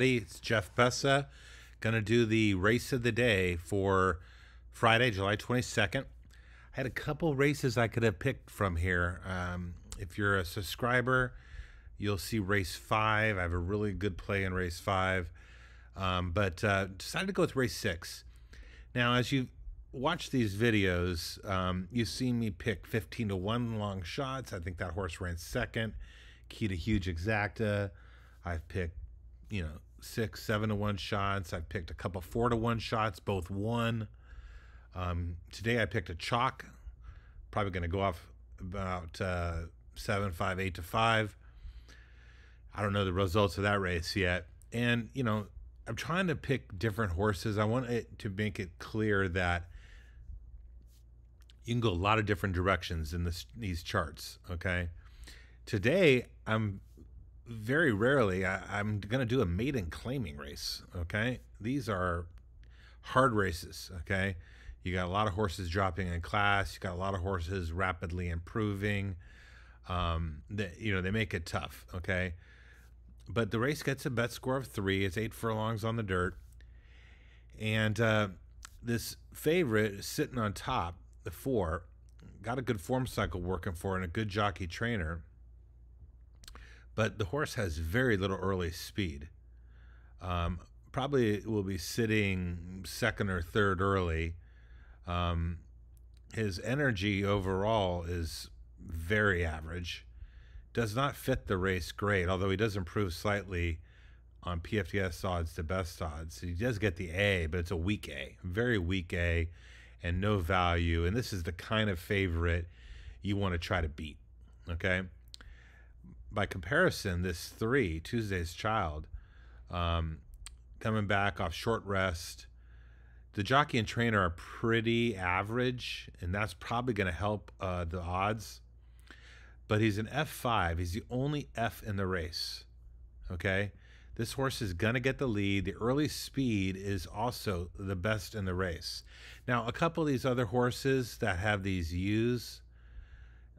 It's Jeff Bessa. Going to do the race of the day for Friday, July 22nd. I had a couple races I could have picked from here. Um, if you're a subscriber, you'll see race five. I have a really good play in race five, um, but uh, decided to go with race six. Now, as you watch these videos, um, you see me pick 15 to 1 long shots. I think that horse ran second. Key to Huge Exacta. I've picked you know six, seven to one shots. I've picked a couple four to one shots, both won. Um, today I picked a chalk, probably going to go off about uh, seven, five, eight to five. I don't know the results of that race yet, and you know I'm trying to pick different horses. I want it to make it clear that you can go a lot of different directions in this these charts. Okay, today I'm very rarely I, am going to do a maiden claiming race. Okay. These are hard races. Okay. You got a lot of horses dropping in class. You got a lot of horses rapidly improving. Um, that you know they make it tough. Okay, but the race gets a bet score of three. It's eight furlongs on the dirt, and uh, this favorite sitting on top, the four, got a good form cycle working for, and a good jockey trainer but the horse has very little early speed. Um, probably will be sitting second or third early. Um, his energy overall is very average. Does not fit the race great, although he does improve slightly on PFTS odds to best odds. He does get the A, but it's a weak A, very weak A, and no value. And this is the kind of favorite you want to try to beat. Okay by comparison, this three, Tuesday's Child, um, coming back off short rest, the jockey and trainer are pretty average, and that's probably going to help uh, the odds. But he's an F5. He's the only F in the race. Okay. This horse is going to get the lead. The early speed is also the best in the race. Now, a couple of these other horses that have these U's,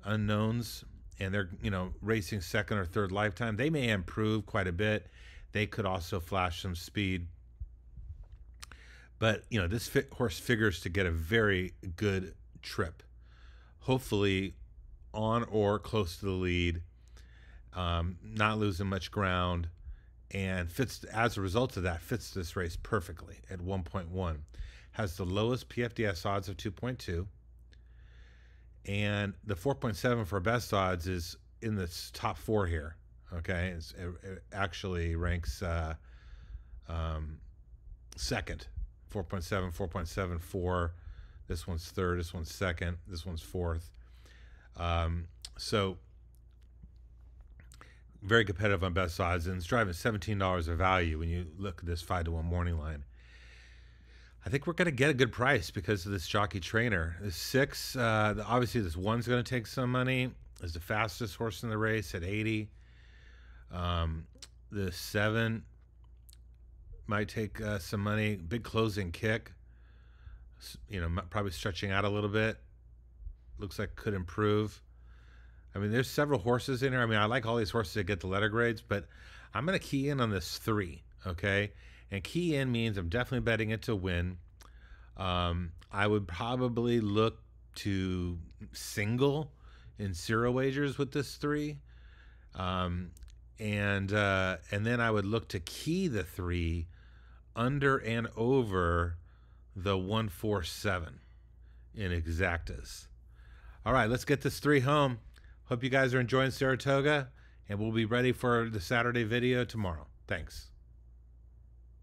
unknowns, and they're you know racing second or third lifetime, they may improve quite a bit. They could also flash some speed. But you know this horse figures to get a very good trip, hopefully on or close to the lead, um, not losing much ground, and fits as a result of that fits this race perfectly at 1.1. Has the lowest PFDS odds of 2.2 and the 4.7 for best odds is in the top four here. Okay, it's, it, actually ranks uh, um, second. 4.7, 4.74. This one's third. This one's second. This one's fourth. Um, so very competitive on best odds, and it's driving seventeen dollars of value when you look at this five to one morning line. I think we're going to get a good price because of this jockey trainer. The six, uh, obviously, this one's going to take some money. Is the fastest horse in the race at 80. Um, the seven might take uh, some money. Big closing kick. You know, probably stretching out a little bit. Looks like could improve. I mean, there's several horses in here. I mean, I like all these horses that get the letter grades, but I'm going to key in on this three. Okay. And key in means I'm definitely betting it to win. Um, I would probably look to single in zero wagers with this three. Um, and uh, and then I would look to key the three under and over the 147 in exactas. All right, let's get this three home. Hope you guys are enjoying Saratoga, and we'll be ready for the Saturday video tomorrow. Thanks.